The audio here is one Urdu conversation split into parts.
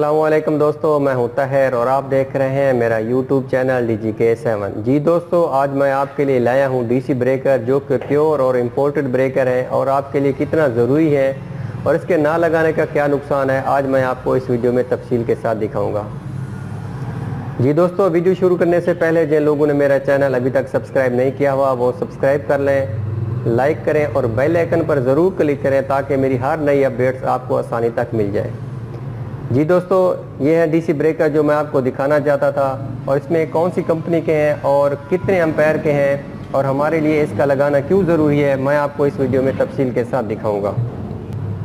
السلام علیکم دوستو، میں ہوں طاہر اور آپ دیکھ رہے ہیں میرا یوٹیوب چینل ڈی جی کے سیون۔ جی دوستو، آج میں آپ کے لیے لایا ہوں ڈی سی بریکر جو کہ پیور اور امپورٹڈ بریکر ہے اور آپ کے لیے کتنا ضروری ہے اور اس کے نہ لگانے کا کیا نقصان ہے، آج میں آپ کو اس ویڈیو میں تفصیل کے ساتھ دکھاؤں گا۔ جی دوستو، ویڈیو شروع کرنے سے پہلے جن لوگوں نے میرا چینل ابھی تک سبسکرائب نہیں کیا ہوا، وہ سبسکرائب کر لیں، لائک کریں اور بیل آئکن پر ضرور کلک کریں تاکہ میری ہر نئی اپڈیٹس آپ کو آسانی تک مل جائے۔ جی دوستو، یہ ہے ڈی سی بریکر جو میں آپ کو دکھانا چاہتا تھا اور اس میں کون سی کمپنی کے ہیں اور کتنے امپیر کے ہیں اور ہمارے لیے اس کا لگانا کیوں ضروری ہے، میں آپ کو اس ویڈیو میں تفصیل کے ساتھ دکھاؤں گا۔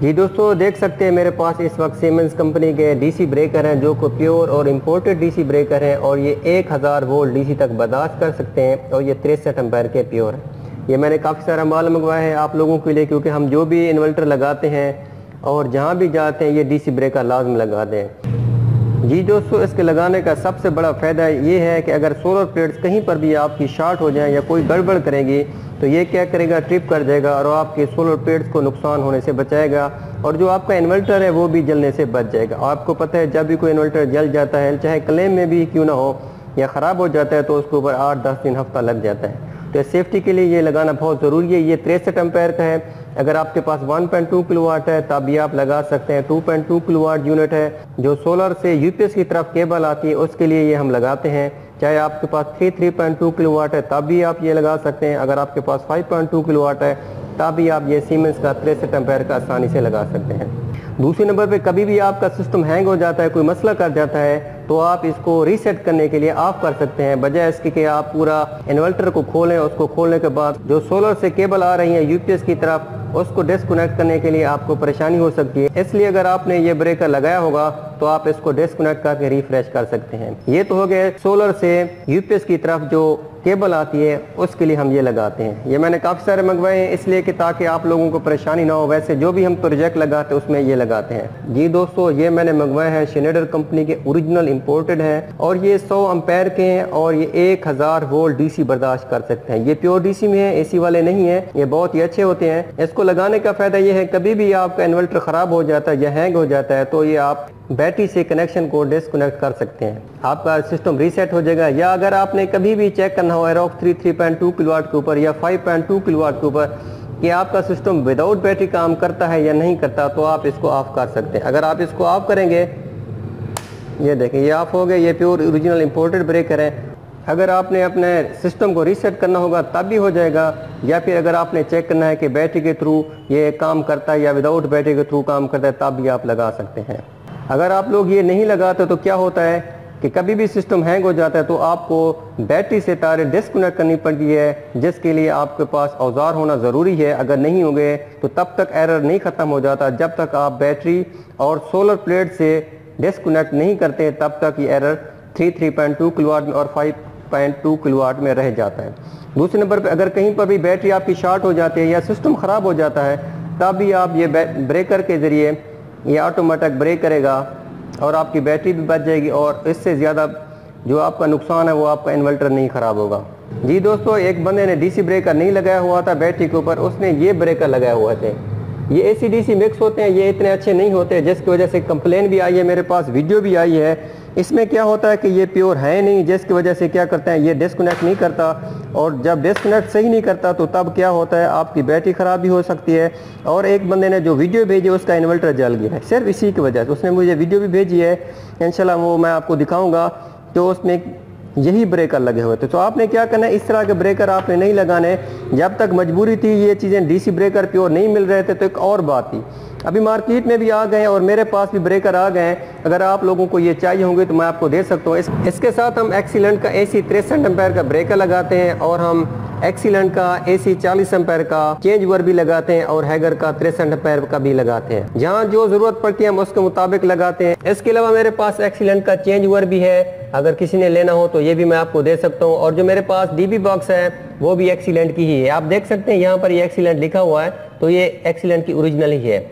جی دوستو، دیکھ سکتے ہیں میرے پاس اس وقت سیمنز کمپنی کے ڈی سی بریکر ہیں جو کہ پیور اور امپورٹڈ ڈی سی بریکر ہیں اور یہ ایک ہزار وولٹ ڈی سی تک برداشت کر سکتے ہیں اور یہ تریسٹھ امپیر کے پیور ہیں۔ یہ میں نے کافی سارا مال منگوایا ہے آپ لوگوں کے لیے کیونکہ ہم جو بھی انورٹر لگاتے ہیں اور جہاں بھی جاتے ہیں یہ ڈی سی بریکر لازم لگا دیں جی دوستو، اس کے لگانے کا سب سے بڑا فائدہ یہ ہے کہ اگر سولر پلیٹس کہیں پر بھی آپ کی شارٹ ہو جائیں یا کوئی گڑبڑ کرے گی، تو یہ کیا کرے گا، ٹرپ کر جائے گا اور آپ کے سولر پلیٹس کو نقصان ہونے سے بچائے گا اور جو آپ کا انورٹر ہے وہ بھی جلنے سے بچ جائے گا۔ آپ کو پتہ ہے، جب بھی کوئی انورٹر جل جاتا ہے، چاہے کلیم میں بھی کیوں نہ ہو یا خراب ہو جاتا ہے، تو اس کے اوپر آٹھ دس دن ہفتہ لگ جاتا ہے۔ تو سیفٹی کے لیے یہ لگانا بہت ضروری ہے۔ یہ تریسٹھ امپیر کا ہے۔ اگر آپ کے پاس 1.2 کلو واٹ ہے، تب بھی آپ لگا سکتے ہیں 2.2 کلو واٹ یونٹ ہے، جو سولر سے یو پی ایس کی طرف کیبل آتی ہے اس کے لیے یہ ہم لگاتے ہیں۔ چاہے آپ کے پاس 3.2 کلو واٹ ہے، تب بھی آپ یہ لگا سکتے ہیں۔ اگر آپ کے پاس 5.2 کلو واٹ ہے، تب بھی آپ یہ سیمنس کا تریسٹھ امپیر کا آسانی سے لگا سکتے ہیں۔ دوسری نمبر پہ کبھی بھی آپ کا سسٹم ہینگ ہو جاتا ہے، کوئی مسئلہ کر جاتا ہے، تو آپ اس کو ریسیٹ کرنے کے لیے آف کر سکتے ہیں۔ بجائے اس کی کہ آپ پورا انورٹر کو کھولیں، اس کو کھولنے کے بعد جو سولر سے کیبل آ رہی ہیں یو پی ایس کی طرف اس کو ڈسکنیکٹ کرنے کے لیے آپ کو پریشانی ہو سکتی ہے۔ اس لیے اگر آپ نے یہ بریکر لگایا ہوگا تو آپ اس کو ڈسکنیکٹ کر کے ریفریش کر سکتے ہیں۔ یہ تو ہو گئے سولر سے یو پی ایس کی طرف جو کیبل آتی ہے، اس کے لیے ہم یہ لگاتے ہیں۔ یہ میں نے کافی سارے منگوائے ہیں، اس لیے کہ تاکہ آپ لوگوں کو پریشانی نہ ہو۔ ویسے جو بھی ہم پروجیکٹ لگاتے ہیں، اس میں یہ لگاتے ہیں۔ جی دوستو، یہ میں نے منگوائے ہیں۔ شنیڈر کمپنی کے اوریجنل امپورٹڈ ہیں اور یہ سو امپیر کے ہیں اور یہ ایک ہزار وولٹ ڈی سی برداشت کر سکتے ہیں۔ یہ پیور ڈی سی میں ہے اے سی والے نہیں ہیں۔ یہ بہت ہی اچھے ہوتے ہیں۔ اس کو لگانے کا فائدہ یہ ہے، کبھی بھی آپ کا انورٹر خراب ہو جاتا ہے یا ہینگ ہو جاتا ہے، تو یہ آپ بیٹری سے کنیکشن کو ڈسکنیکٹ کر سکتے ہیں۔ آپ کا سسٹم ریسیٹ ہو جائے گا یا اگر آپ نے کبھی بھی چیک کرنا ہو ایروک 3 3.2 کلو واٹ کے اوپر یا 5.2 کلو واٹ کے اوپر کہ آپ کا سسٹم وداؤٹ بیٹری کام کرتا ہے یا نہیں کرتا تو آپ اس کو آف کر سکتے ہیں۔ اگر آپ اس کو آف کریں گے، یہ دیکھیں، یہ آف ہو گئے، یہ پیور اوریجنل امپورٹڈ بریکر ہے اگر آپ نے اپنے سسٹم کو ریسیٹ کرنا ہوگا تب بھی ہو جائے گا۔ یا پھر اگر آپ نے چیک کرنا ہے کہ بیٹری کے تھرو یہ کام کرتا ہے یا وداؤٹ بیٹری کے تھرو کام کرتا ہے تب بھی آپ لگا سکتے ہیں۔ اگر آپ لوگ یہ نہیں لگاتے تو کیا ہوتا ہے کہ کبھی بھی سسٹم ہینگ ہو جاتا ہے تو آپ کو بیٹری سے تارے ڈسکنیکٹ کرنی پڑتی ہے، جس کے لیے آپ کے پاس اوزار ہونا ضروری ہے۔ اگر نہیں ہوں گے تو تب تک ایرر نہیں ختم ہو جاتا۔ جب تک آپ بیٹری اور سولر پلیٹ سے ڈسکنیکٹ نہیں کرتے، تب تک یہ ایرر 3 3.2 کلو میں اور 5.2 کلو میں رہ جاتا ہے۔ دوسرے نمبر پہ، اگر کہیں پر بھی بیٹری آپ کی شارٹ ہو جاتی ہے یا سسٹم خراب ہو جاتا ہے، تب بھی آپ یہ بریکر کے ذریعے یہ آٹومیٹک بریک کرے گا اور آپ کی بیٹری بھی بچ جائے گی اور اس سے زیادہ جو آپ کا نقصان ہے وہ آپ کا انورٹر نہیں خراب ہوگا۔ جی دوستو، ایک بندے نے ڈی سی بریکر نہیں لگایا ہوا تھا بیٹری کے اوپر، اس نے یہ بریکر لگایا ہوا تھے۔ یہ اے سی ڈی سی مکس ہوتے ہیں، یہ اتنے اچھے نہیں ہوتے، جس کی وجہ سے کمپلین بھی آئی ہے، میرے پاس ویڈیو بھی آئی ہے۔ اس میں کیا ہوتا ہے کہ یہ پیور ہے نہیں، جس کی وجہ سے کیا کرتے ہیں یہ ڈسکنیکٹ نہیں کرتا اور جب ڈسکنیکٹ صحیح نہیں کرتا تو تب کیا ہوتا ہے، آپ کی بیٹری خراب بھی ہو سکتی ہے اور ایک بندے نے جو ویڈیو بھیجی اس کا انورٹر جل گیا ہے۔ صرف اسی کی وجہ سے اس نے مجھے ویڈیو بھی بھیجی ہے۔ انشاءاللہ وہ میں آپ کو دکھاؤں گا تو اس میں یہی بریکر لگے ہوئے تھے۔ تو آپ نے کیا کرنا ہے، اس طرح کے بریکر آپ نے نہیں لگانے۔ جب تک مجبوری تھی، یہ چیزیں ڈی سی بریکر پیور نہیں مل رہے تھے تو ایک اور بات تھی۔ ابھی مارکیٹ میں بھی آ گئے اور میرے پاس بھی بریکر آ گئے ہیں۔ اگر آپ لوگوں کو یہ چاہیے ہوں گے تو میں آپ کو دے سکتا ہوں۔ اس کے ساتھ ہم ایکسیلنٹ کا اے سی تریسٹھ امپیر کا بریکر لگاتے ہیں اور ہم ایکسیلنٹ کا اے سی چالیس امپیر کا چینج ور بھی لگاتے ہیں اور ہیگر کا تریسٹھ امپیر کا بھی لگاتے ہیں۔ جہاں جو ضرورت پڑتی ہے ہم اس کے مطابق لگاتے ہیں۔ اس کے علاوہ میرے پاس ایکسیلنٹ کا چینج ور بھی ہے۔ اگر کسی نے لینا ہو تو یہ بھی میں آپ کو دے سکتا ہوں۔ اور جو میرے پاس ڈی بی باکس ہے، وہ بھی ایکسیلنٹ کی ہی ہے۔ آپ دیکھ سکتے ہیں یہاں پر یہ ایکسیلنٹ لکھا ہوا ہے، تو یہ ایکسیلنٹ کی اوریجنل ہی ہے۔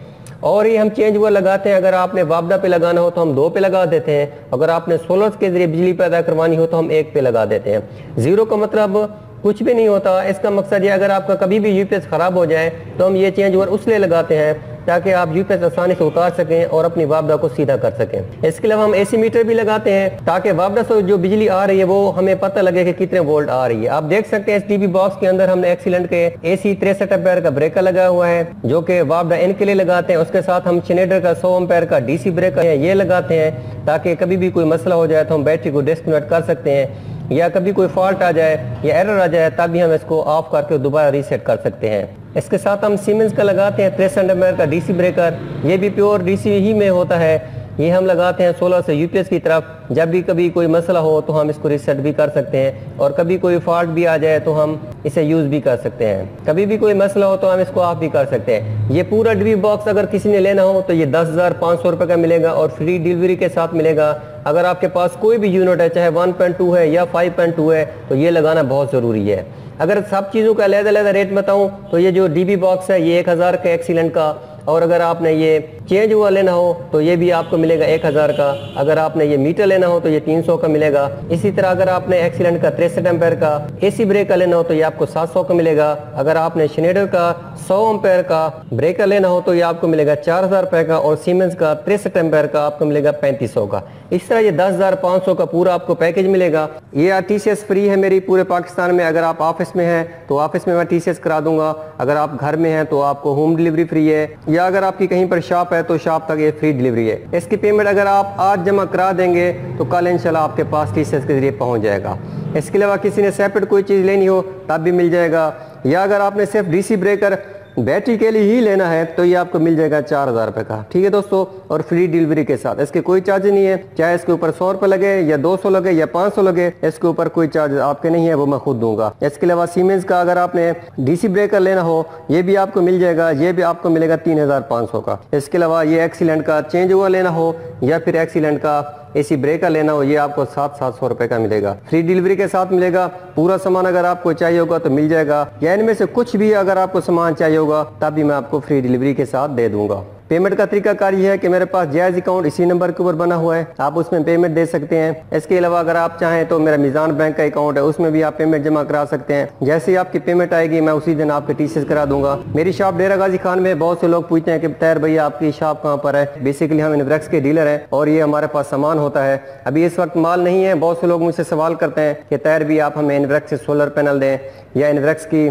اور یہ ہم چینج وہ لگاتے ہیں، اگر آپ نے وابدہ پہ لگانا ہو تو ہم دو پہ لگا دیتے ہیں، اگر آپ نے سولرز کے ذریعے بجلی پیدا کروانی ہو تو ہم ایک پہ لگا دیتے ہیں۔ زیرو کا مطلب کچھ بھی نہیں ہوتا، اس کا مقصد یہ اگر آپ کا کبھی بھی یو پی ایس خراب ہو جائے تو ہم یہ چینج اوور اس لیے لگاتے ہیں تاکہ آپ یو پی ایس آسانی سے اتار سکیں اور اپنی وابدہ کو سیدھا کر سکیں۔ اس کے علاوہ ہم اے سی میٹر بھی لگاتے ہیں تاکہ وابدہ سے جو بجلی آ رہی ہے وہ ہمیں پتہ لگے کہ کتنے وولٹ آ رہی ہے۔ آپ دیکھ سکتے ہیں اس ٹی وی باکس کے اندر ہم نے ایکسیلنٹ کے اے سی تریسٹھ امپیر کا بریکر لگا ہوا ہے، جو کہ وابدہ ان کے لیے لگاتے ہیں۔ اس کے ساتھ ہم شنیڈر کا سو امپیر کا ڈی سی بریکر ہے یہ لگاتے ہیں تاکہ کبھی بھی کوئی مسئلہ ہو جائے تو ہم بیٹری کو ڈسکنیکٹ کر سکتے ہیں۔ یا کبھی کوئی فالٹ آ جائے یا ایرر آ جائے تب بھی ہم اس کو آف کر کے دوبارہ ریسیٹ کر سکتے ہیں۔ اس کے ساتھ ہم سیمنز کا لگاتے ہیں تریسٹھ امپیر کا ڈی سی بریکر یہ بھی پیور ڈی سی ہی میں ہوتا ہے۔ یہ ہم لگاتے ہیں سولہ سے یو پی ایس کی طرف۔ جب بھی کبھی کوئی مسئلہ ہو تو ہم اس کو ریسیٹ بھی کر سکتے ہیں۔ اور کبھی کوئی فالٹ بھی آ جائے تو ہم اسے یوز بھی کر سکتے ہیں۔ کبھی بھی کوئی مسئلہ ہو تو ہم اس کو آف بھی کر سکتے ہیں۔ یہ پورا ڈی باکس اگر کسی نے لینا ہو تو یہ دس ہزار پانچ سو روپے کا ملے گا اور فری ڈیلیوری کے ساتھ ملے گا۔ اگر آپ کے پاس کوئی بھی یونٹ ہے، چاہے ون پوائنٹ ٹو ہے یا فائیو پوائنٹ ٹو ہے، تو یہ لگانا بہت ضروری ہے۔ اگر سب چیزوں کا علیحدہ علیحدہ ریٹ بتاؤں، تو یہ جو ڈی بی باکس ہے، یہ ایک ہزار کا ایکسیلنٹ کا۔ اور اگر آپ نے یہ چینج ہوا لینا ہو تو یہ بھی آپ کو ملے گا ایک ہزار کا۔ اگر آپ نے یہ میٹر لینا ہو تو یہ تین سو کا ملے گا۔ اسی طرح اگر آپ نے ایکسیلنٹ کا تریسٹھ امپیر کا اے سی بریک کا لینا ہو تو یہ آپ کو سات سو کا ملے گا۔ اگر آپ نے شنیڈر کا سو امپیر کا بریکر لینا ہو تو یہ آپ کو ملے گا چار ہزار روپے کا اور سیمنز کا تریسٹھ امپیر کا آپ کو ملے گا پینتیس سو کا۔ اس طرح یہ دس ہزار پانچ سو کا پورا آپ کو پیکج ملے گا۔ یہ ٹی سی ایس فری ہے میری پورے پاکستان میں۔ اگر آپ آفس میں ہیں تو آفس میں میں ٹی سی ایس کرا دوں گا۔ اگر آپ گھر میں ہیں تو آپ کو ہوم ڈیلیوری فری ہے۔ یا اگر آپ کی کہیں پر شاپ ہے تو شاپ تک یہ فری ڈیلیوری ہے۔ اس کی پیمنٹ اگر آپ آج جمع کرا دیں گے تو کل انشاءاللہ آپ کے پاس ٹی سی ایس کے ذریعے پہنچ جائے گا۔ اس کے علاوہ کسی نے سیپریٹ کوئی چیز لینی ہو تب بھی مل جائے گا۔ یا اگر آپ نے صرف ڈی سی بریکر بیٹری کے لیے ہی لینا ہے تو یہ آپ کو مل جائے گا چار ہزار روپے کا۔ ٹھیک ہے دوستو، اور فری ڈیلیوری کے ساتھ۔ اس کے کوئی چارج نہیں ہے۔ چاہے اس کے اوپر سو روپے لگے یا دو سو لگے یا پانچ سو لگے، اس کے اوپر کوئی چارج آپ کے نہیں ہے، وہ میں خود دوں گا۔ اس کے علاوہ سیمنز کا اگر آپ نے ڈی سی بریکر لینا ہو، یہ بھی آپ کو مل جائے گا۔ یہ بھی آپ کو ملے گا تین ہزار پانچ سو کا۔ اس کے علاوہ یہ ایکسیلنٹ کا چینج ہوا لینا ہو یا پھر ایکسیلنٹ کا اے سی کا لینا ہو، یہ آپ کو سات سات سو روپے کا ملے گا۔ فری ڈیلیوری کے ساتھ ملے گا۔ پورا سامان اگر آپ کو چاہیے ہوگا تو مل جائے گا۔ یا ان میں سے کچھ بھی اگر آپ کو سامان چاہیے ہوگا، تب بھی میں آپ کو فری ڈیلیوری کے ساتھ دے دوں گا۔ پیمنٹ کا طریقہ کار یہ ہے کہ میرے پاس جائز اکاؤنٹ اسی نمبر کے اوپر بنا ہوا ہے، آپ اس میں پیمنٹ دے سکتے ہیں۔ اس کے علاوہ اگر آپ چاہیں تو میرا میزان بینک کا اکاؤنٹ ہے، اس میں بھی آپ پیمنٹ جمع کرا سکتے ہیں۔ جیسے ہی آپ کی پیمنٹ آئے گی، میں اسی دن آپ کے ٹیسز کرا دوں گا۔ میری شاپ ڈیرا غازی خان میں بہت سے لوگ پوچھتے ہیں کہ تیر بھائی، آپ کی شاپ کہاں پر ہے؟ بیسیکلی ہم انوریکس کے ڈیلر ہیں اور یہ ہمارے پاس سامان ہوتا ہے۔ ابھی اس وقت مال نہیں ہے، بہت سے لوگ مجھ سے سوال کرتے ہیں کہ تیر بھی آپ ہمیں انوریکس سے سولر پینل دیں یا انوریکس کی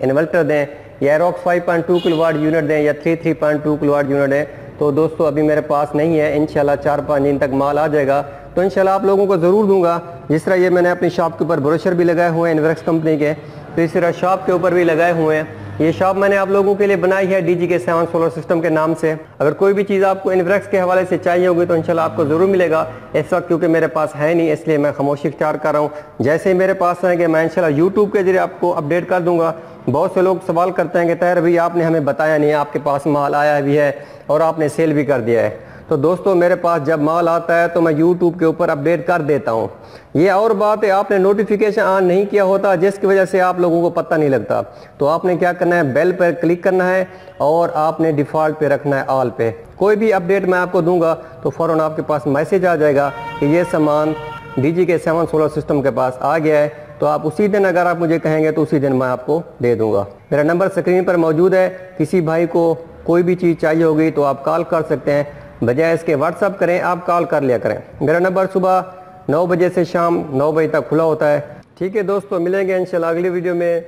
انورٹر دیں۔ یا ایروکس 5.2 کلو واٹ یونٹ دیں یا 3.3.2 کلو واٹ یونٹ دیں، تو دوستو ابھی میرے پاس نہیں ہے، انشاءاللہ چار پانچ دن تک مال آ جائے گا۔ تو انشاءاللہ آپ لوگوں کو ضرور دوں گا۔ جس طرح یہ میں نے اپنی شاپ کے اوپر بروشر بھی لگائے ہوئے ہیں انوریکس کمپنی کے۔ تو اس طرح شاپ کے اوپر بھی لگائے ہوئے ہیں۔ یہ شاپ میں نے آپ لوگوں کے لیے بنائی ہے ڈی جی کے سیون سولر سسٹم کے نام سے۔ اگر کوئی بھی چیز آپ کو انوریکس کے حوالے سے چاہیے ہوگی تو انشاءاللہ آپ کو ضرور ملے گا۔ اس وقت کیونکہ میرے پاس ہے نہیں، اس لیے میں خاموشی اختیار کر رہا ہوں۔ جیسے ہی میرے پاس آئیں گے، میں انشاءاللہ یوٹیوب کے ذریعے آپ کو اپڈیٹ کر دوں گا۔ بہت سے لوگ سوال کرتے ہیں کہ تیر بھائی، آپ نے ہمیں بتایا نہیں آپ کے پاس مال آیا بھی ہے اور آپ نے سیل بھی کر دیا ہے۔ تو دوستو، میرے پاس جب مال آتا ہے تو میں یوٹیوب کے اوپر اپڈیٹ کر دیتا ہوں۔ یہ اور بات ہے، آپ نے نوٹیفیکیشن آن نہیں کیا ہوتا، جس کی وجہ سے آپ لوگوں کو پتہ نہیں لگتا۔ تو آپ نے کیا کرنا ہے؟ بیل پر کلک کرنا ہے اور آپ نے ڈیفالٹ پہ رکھنا ہے آل پہ۔ کوئی بھی اپڈیٹ میں آپ کو دوں گا تو فوراً آپ کے پاس میسیج آ جائے گا کہ یہ سامان ڈی جی کے سیون سولر سسٹم کے پاس آ گیا ہے۔ تو آپ اسی دن اگر آپ مجھے کہیں گے تو اسی دن میں آپ کو دے دوں گا۔ میرا نمبر سکرین پر موجود ہے۔ کسی بھائی کو کوئی بھی چیز چاہیے ہوگی تو آپ کال کر سکتے ہیں۔ بجائے اس کے واٹس اپ کریں، آپ کال کر لیا کریں۔ میرا نمبر صبح نو بجے سے شام نو بجے تک کھلا ہوتا ہے۔ ٹھیک ہے دوستو، ملیں گے انشاءاللہ اگلی ویڈیو میں۔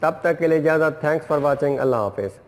تب تک کے لیے اجازت۔ تھینکس فار واچنگ اللہ حافظ۔